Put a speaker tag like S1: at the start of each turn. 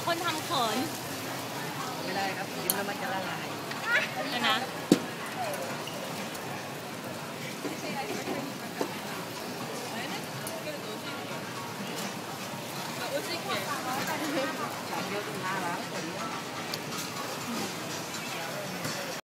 S1: ดี๋ยวคนทำเขิน
S2: ไม่ได้ครับยิ้มแล้วมัน